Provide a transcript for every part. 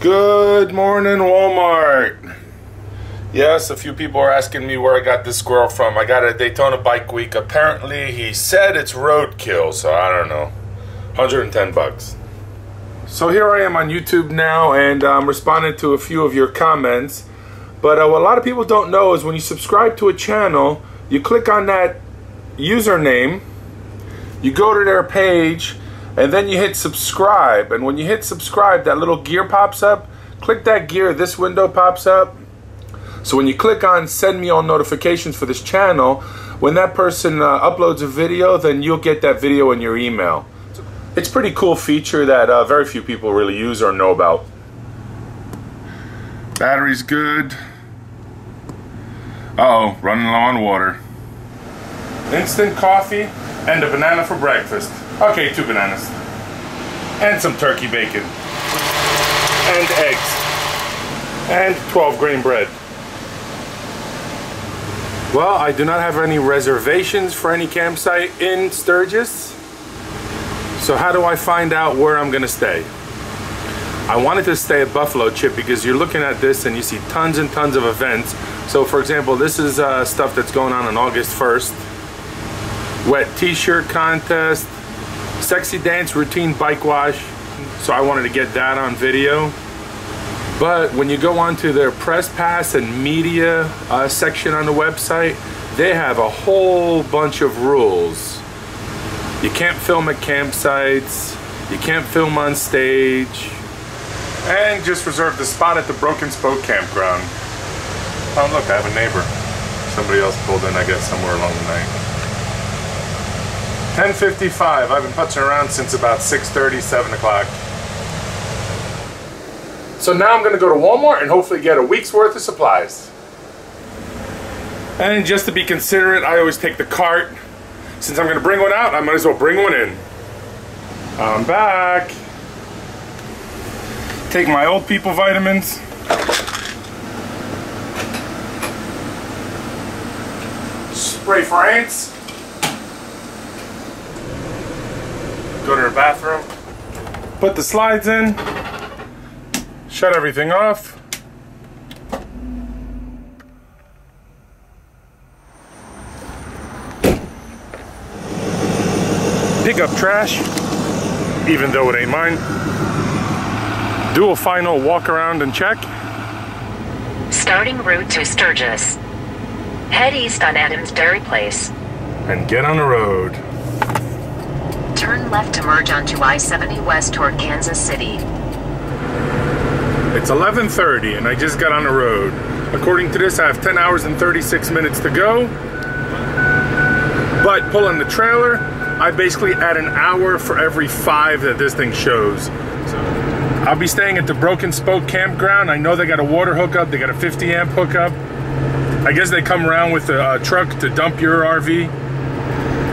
Good morning, Walmart. Yes, a few people are asking me where I got this squirrel from. I got it at Daytona Bike Week. Apparently, he said it's roadkill, so I don't know. 110 bucks. So here I am on YouTube now, and I'm responding to a few of your comments. But uh, what a lot of people don't know is when you subscribe to a channel, you click on that username, you go to their page, and then you hit subscribe. And when you hit subscribe that little gear pops up. Click that gear this window pops up. So when you click on send me all notifications for this channel when that person uh, uploads a video then you'll get that video in your email. It's a pretty cool feature that uh, very few people really use or know about. Battery's good. Uh oh running low on water. Instant coffee and a banana for breakfast Okay, two bananas. And some turkey bacon. And eggs. And 12 grain bread. Well, I do not have any reservations for any campsite in Sturgis. So how do I find out where I'm gonna stay? I wanted to stay at Buffalo Chip because you're looking at this and you see tons and tons of events. So for example, this is uh, stuff that's going on on August 1st. Wet t-shirt contest, sexy dance routine bike wash. So I wanted to get that on video. But when you go onto their press pass and media uh, section on the website they have a whole bunch of rules. You can't film at campsites. You can't film on stage. And just reserve the spot at the Broken Spoke campground. Oh look I have a neighbor. Somebody else pulled in I guess somewhere along the night 10.55. I've been putzing around since about 6.30, 7 o'clock. So now I'm going to go to Walmart and hopefully get a week's worth of supplies. And just to be considerate, I always take the cart. Since I'm going to bring one out, I might as well bring one in. I'm back. Take my old people vitamins. Spray for ants. Go to her bathroom, put the slides in, shut everything off. Pick up trash, even though it ain't mine. Do a final walk around and check. Starting route to Sturgis. Head east on Adams Dairy Place. And get on the road. Turn left to merge onto I-70 west toward Kansas City. It's 11.30 and I just got on the road. According to this, I have 10 hours and 36 minutes to go. But pulling the trailer, I basically add an hour for every five that this thing shows. So I'll be staying at the Broken Spoke campground. I know they got a water hookup, they got a 50 amp hookup. I guess they come around with a, a truck to dump your RV.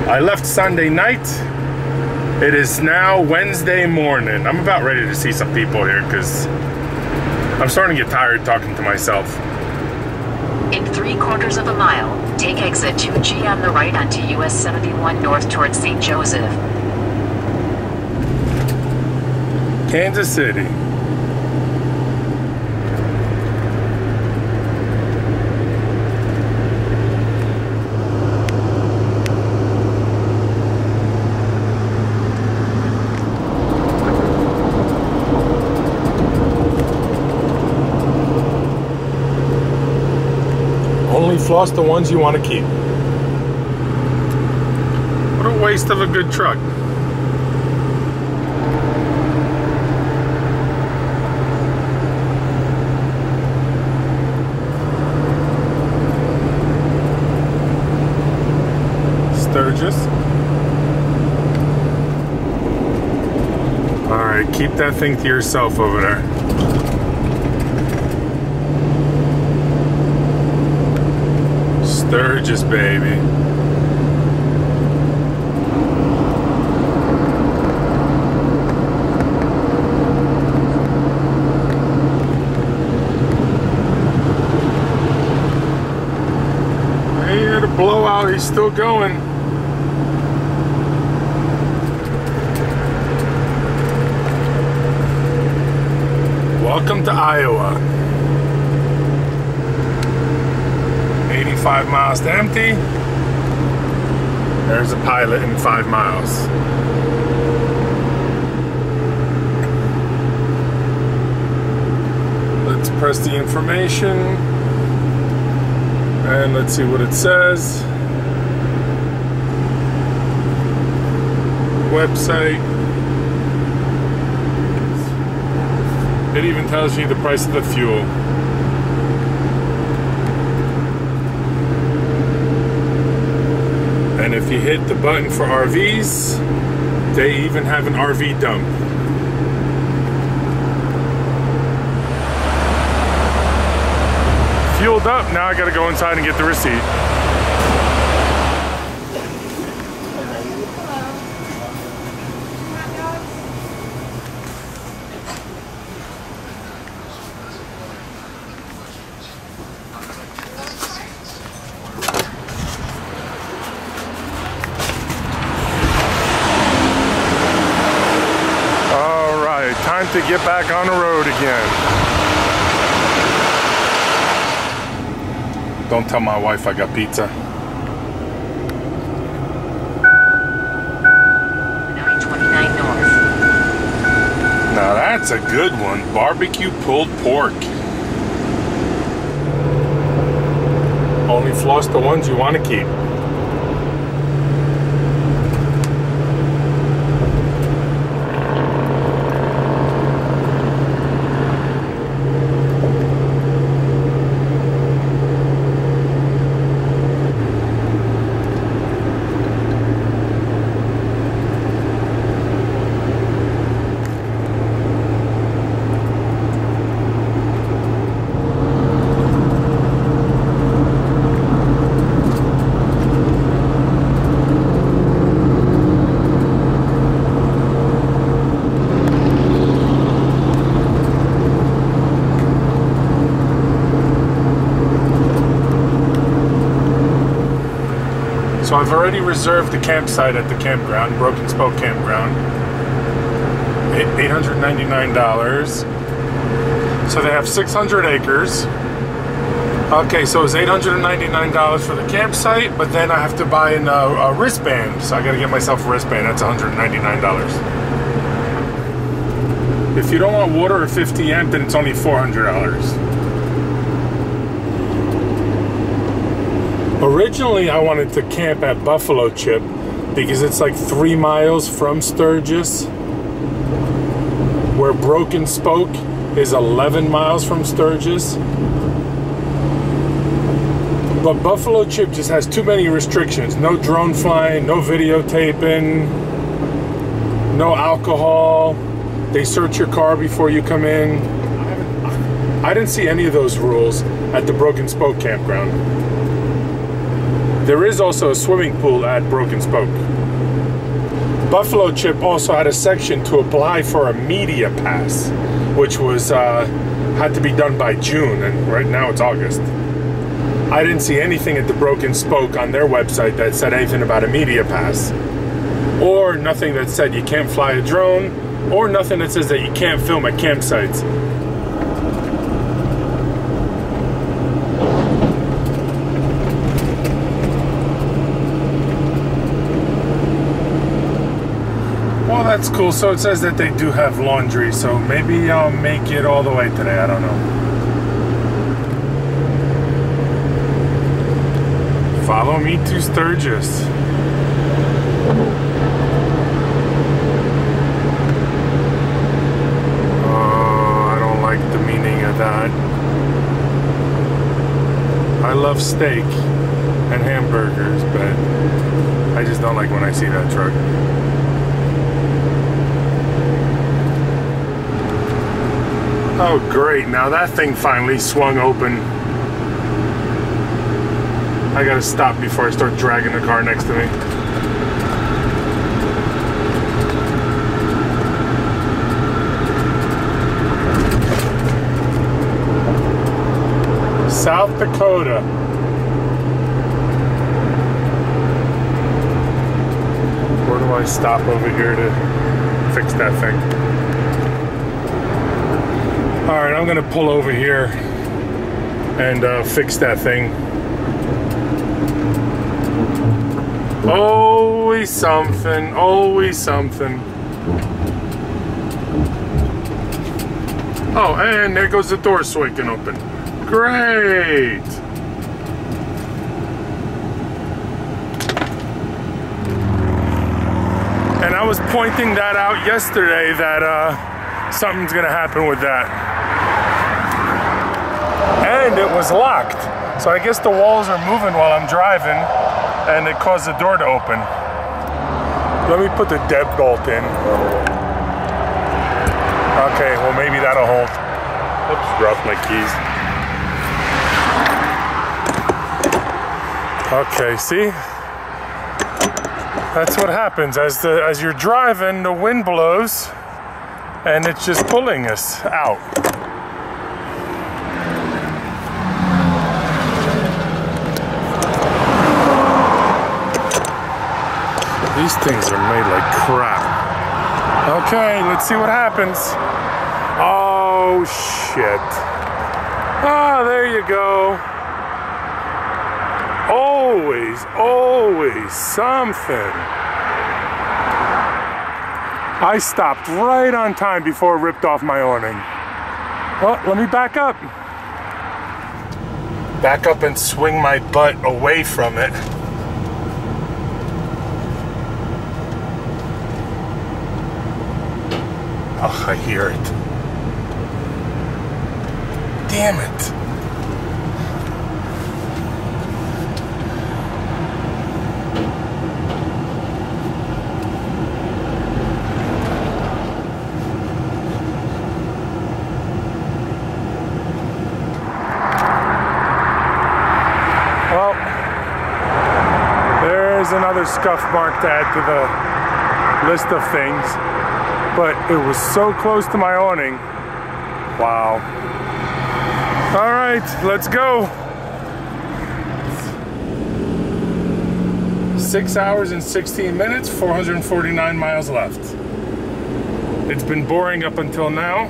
I left Sunday night it is now Wednesday morning. I'm about ready to see some people here because I'm starting to get tired talking to myself. In three quarters of a mile, take exit 2G on the right onto US 71 north towards St. Joseph. Kansas City. Floss the ones you want to keep. What a waste of a good truck. Sturgis. Alright, keep that thing to yourself over there. Sturgis, baby. Blowout, he's still going. Welcome to Iowa. 85 miles to empty. There's a pilot in five miles. Let's press the information and let's see what it says. Website. It even tells you the price of the fuel. And if you hit the button for RVs, they even have an RV dump. Fueled up, now I gotta go inside and get the receipt. All right, time to get back on the road again. Don't tell my wife I got pizza. 929 North. Now that's a good one. Barbecue pulled pork. Only floss the ones you want to keep. So I've already reserved the campsite at the campground, Broken Spoke Campground. $899. So they have 600 acres. Okay, so it's $899 for the campsite, but then I have to buy uh, a wristband. So I gotta get myself a wristband. That's $199. If you don't want water or 50 amp, then it's only $400. Originally, I wanted to camp at Buffalo Chip because it's like three miles from Sturgis, where Broken Spoke is 11 miles from Sturgis. But Buffalo Chip just has too many restrictions no drone flying, no videotaping, no alcohol. They search your car before you come in. I, didn't see any of those rules at the Broken Spoke campground. There is also a swimming pool at Broken Spoke. Buffalo Chip also had a section to apply for a media pass, which was uh, had to be done by June, and right now it's August. I didn't see anything at the Broken Spoke on their website that said anything about a media pass, or nothing that said you can't fly a drone, or nothing that says that you can't film at campsites. Well, that's cool. So it says that they do have laundry, so maybe I'll make it all the way today. I don't know. Follow me to Sturgis. Oh, I don't like the meaning of that. I love steak and hamburgers, but I just don't like when I see that truck. Oh, great. Now that thing finally swung open. I gotta stop before I start dragging the car next to me. South Dakota. Where do I stop over here to fix that thing? All right, I'm gonna pull over here and uh, fix that thing. Always something, always something. Oh, and there goes the door so can open. Great! And I was pointing that out yesterday that uh, something's gonna happen with that. And it was locked. So I guess the walls are moving while I'm driving and it caused the door to open. Let me put the deadbolt in. Okay, well maybe that'll hold. Oops, dropped my keys. Okay, see? That's what happens as the as you're driving, the wind blows and it's just pulling us out. Things are made like crap. Okay, let's see what happens. Oh, shit. Ah, there you go. Always, always something. I stopped right on time before it ripped off my awning. Well, let me back up. Back up and swing my butt away from it. Oh, I hear it. Damn it. Another scuff mark to add to the list of things but it was so close to my awning. Wow. All right, let's go. Six hours and 16 minutes, 449 miles left. It's been boring up until now.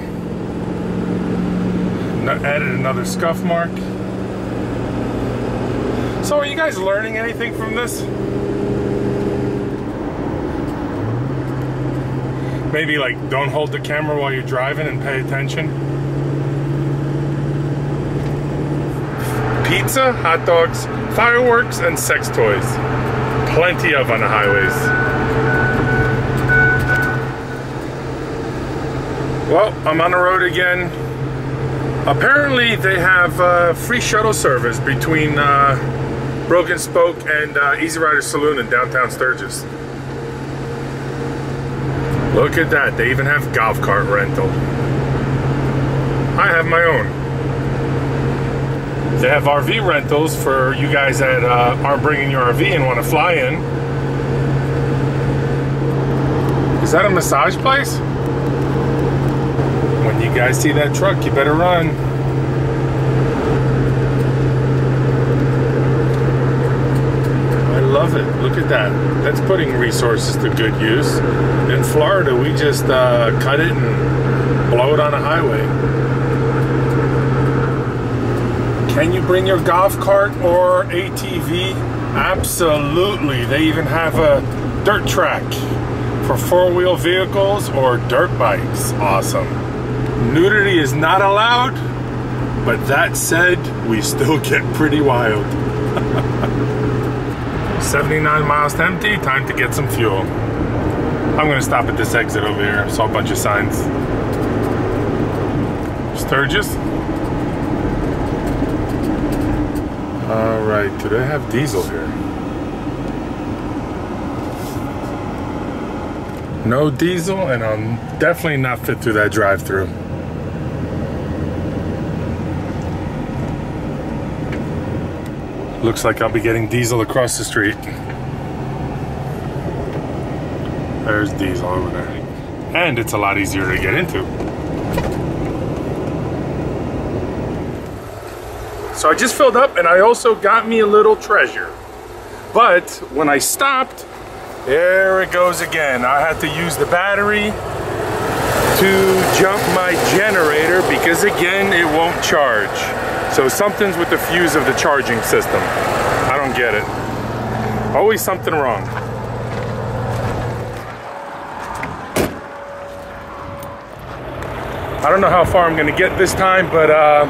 Added another scuff mark. So are you guys learning anything from this? Maybe like don't hold the camera while you're driving and pay attention. Pizza, hot dogs, fireworks, and sex toys. Plenty of on the highways. Well, I'm on the road again. Apparently they have uh, free shuttle service between uh, Broken Spoke and uh, Easy Rider Saloon in downtown Sturgis. Look at that, they even have golf cart rental. I have my own. They have RV rentals for you guys that uh, aren't bringing your RV and want to fly in. Is that a massage place? When you guys see that truck, you better run. I love it. Look at that. That's putting resources to good use. In Florida, we just uh, cut it and blow it on a highway. Can you bring your golf cart or ATV? Absolutely. They even have a dirt track for four-wheel vehicles or dirt bikes. Awesome. Nudity is not allowed, but that said, we still get pretty wild. 79 miles to empty, time to get some fuel. I'm gonna stop at this exit over here. Saw a bunch of signs. Sturgis. All right, do they have diesel here? No diesel, and I'll definitely not fit through that drive-through. Looks like I'll be getting diesel across the street. There's diesel over there. And it's a lot easier to get into. So I just filled up and I also got me a little treasure. But when I stopped, there it goes again. I had to use the battery to jump my generator because because again, it won't charge. So something's with the fuse of the charging system. I don't get it. Always something wrong. I don't know how far I'm gonna get this time, but uh,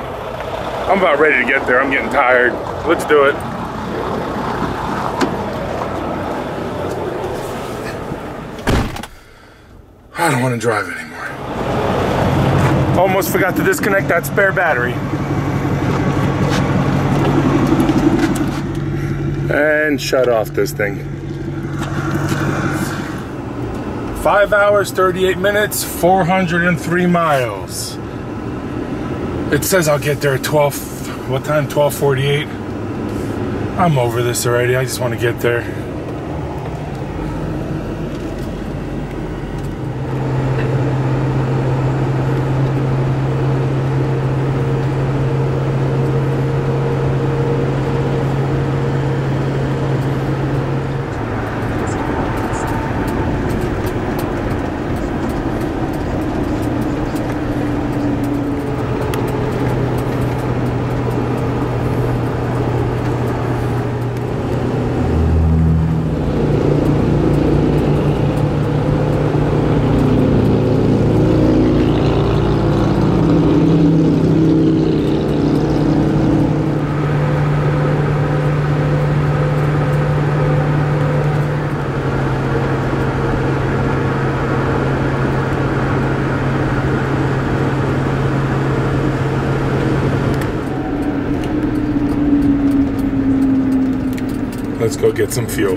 I'm about ready to get there. I'm getting tired. Let's do it. I don't want to drive anymore. Almost forgot to disconnect that spare battery. And shut off this thing. Five hours, 38 minutes, 403 miles. It says I'll get there at 12, what time? 1248. I'm over this already. I just want to get there. Let's go get some fuel.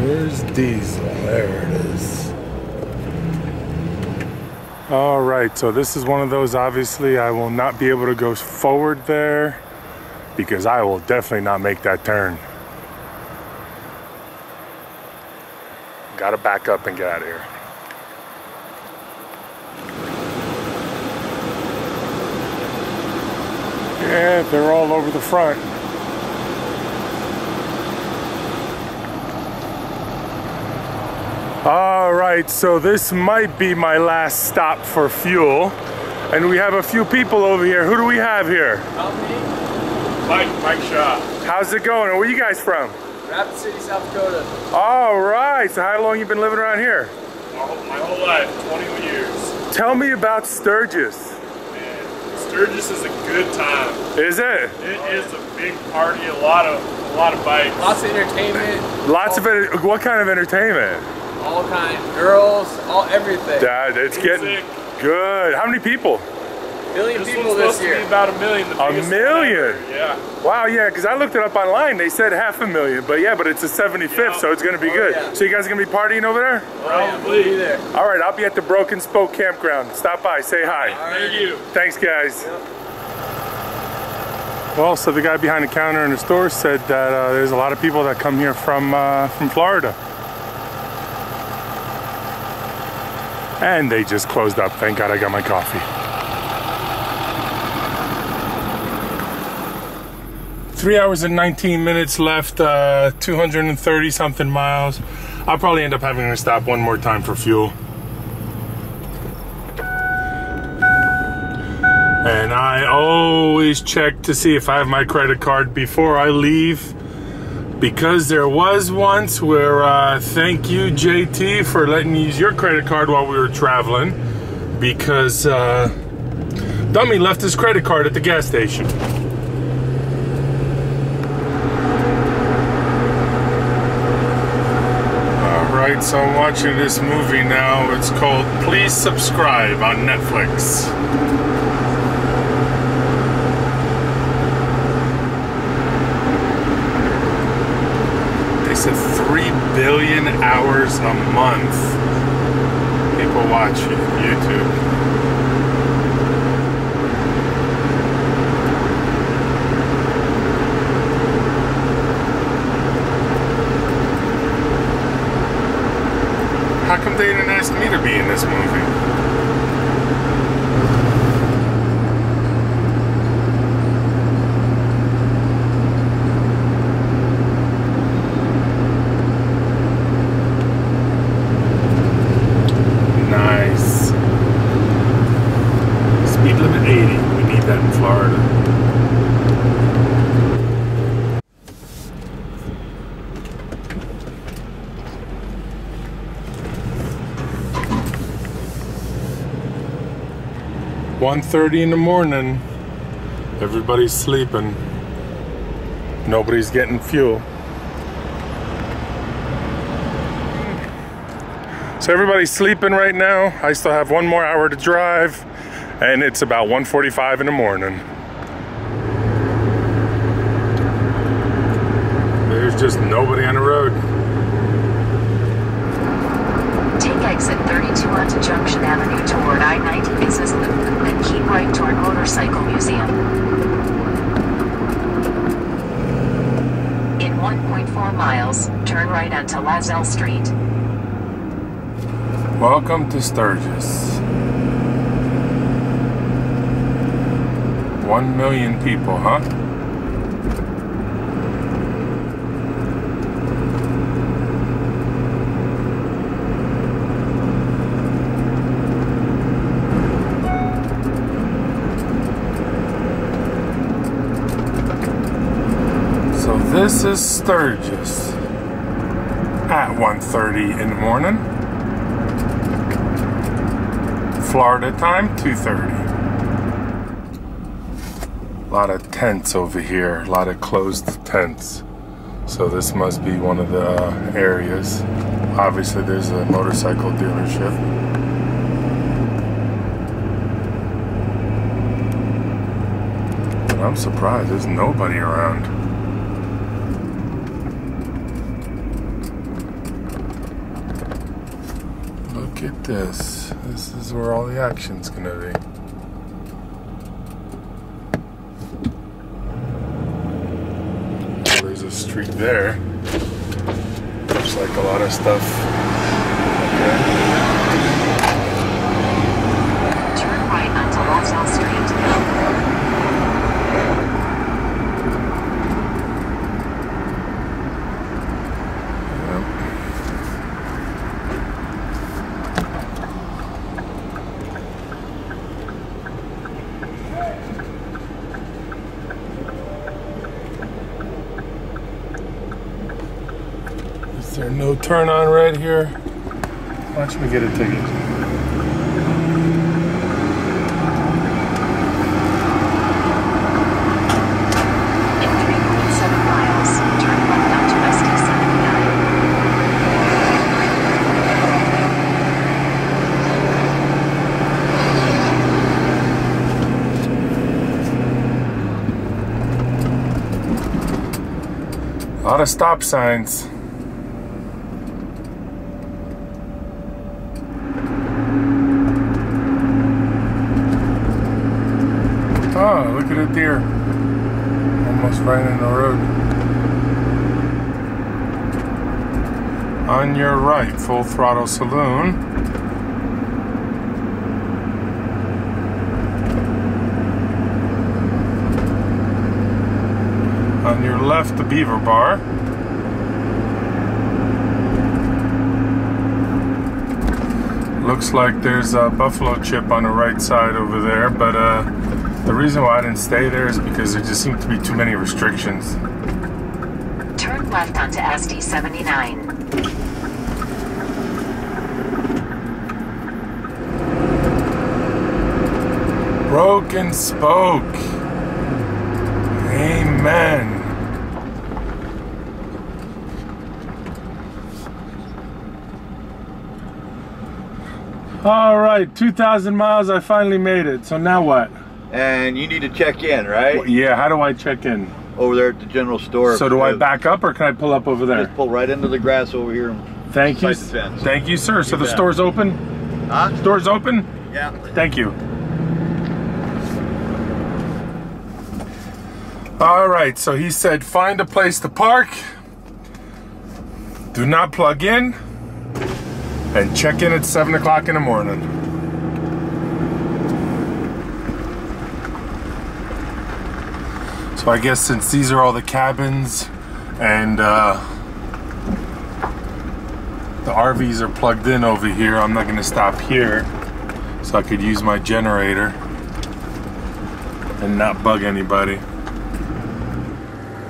Where's diesel? There it is. All right, so this is one of those, obviously, I will not be able to go forward there because I will definitely not make that turn. Gotta back up and get out of here. Yeah, they're all over the front. All right, so this might be my last stop for fuel. And we have a few people over here. Who do we have here? Mike, Mike Shaw. How's it going? Where you guys from? Rapid City, South Dakota. All right, so how long you been living around here? My whole, my whole life, 21 years. Tell me about Sturgis. Man, Sturgis is a good time. Is it? It is a big party, a lot of a lot of bikes. Lots of entertainment, Lots of. What kind of entertainment? all kind, girls, all everything. Dad, it's getting good. How many people? Million This people one's this supposed to year. be about a million. The A one million? Yeah. Wow, yeah, because I looked it up online. They said half a million, but yeah, but it's a 75th, Yeah. so it's gonna be Oh, good. yeah. So you guys are gonna be partying over there? Oh, yeah, we'll Probably. be there. All right, I'll be at the Broken Spoke Campground. Stop by, say hi. Thank you. Thanks, guys. Well, so the guy behind the counter in the store said that uh, there's a lot of people that come here from uh, from Florida. And they just closed up. Thank God I got my coffee. Three hours and 19 minutes left, uh, 230 something miles. I'll probably end up having to stop one more time for fuel. And I always check to see if I have my credit card before I leave. Because there was once where, uh, thank you, JT, for letting me use your credit card while we were traveling. Because uh, Dummy left his credit card at the gas station. So I'm watching this movie now. It's called Please Subscribe on Netflix. They said 3 billion hours a month people watch YouTube. They didn't ask me to be in this movie? 1.30 in the morning. Everybody's sleeping. Nobody's getting fuel. So everybody's sleeping right now. I still have one more hour to drive and it's about 1.45 in the morning. There's just nobody on the road. Take exit 32 onto Junction Avenue toward I-90 Business Loop, then keep right toward Motorcycle Museum. In 1.4 miles, turn right onto Lazelle Street. Welcome to Sturgis. One million people, huh? Is Sturgis at 1.30 in the morning. Florida time, 2.30. A lot of tents over here, a lot of closed tents. So this must be one of the uh, areas. Obviously there's a motorcycle dealership. I'm surprised there's nobody around. Look this. This is where all the action's gonna be. There's a street there. Looks like a lot of stuff. Okay. Turn right onto Lazelle Street. Yep. Is there no turn on red here? Watch me get a ticket. In 3.7 miles, turn left onto SD 79. A lot of stop signs. A deer. Almost right in the road. On your right, Full Throttle Saloon. On your left, the Beaver Bar. Looks like there's a buffalo chip on the right side over there, but uh, the reason why I didn't stay there is because there just seemed to be too many restrictions. Turn left onto SD 79. Broken spoke. Amen. All right, 2,000 miles. I finally made it. So now what? And you need to check in, right? Yeah, how do I check in? Over there at the general store. So do I back up or can I pull up over there? Just pull right into the grass over here. Thank you. beside the fence. Thank you, sir. So the store's open? Huh? Store's open? Yeah. Thank you. All right, so he said find a place to park, do not plug in, and check in at 7 o'clock in the morning. So I guess since these are all the cabins and uh, the RVs are plugged in over here, I'm not gonna stop here so I could use my generator and not bug anybody.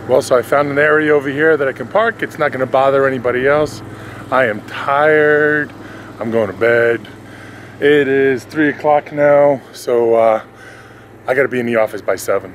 Well, so I found an area over here that I can park. It's not gonna bother anybody else. I am tired. I'm going to bed. It is three o'clock now, so uh, I gotta be in the office by seven.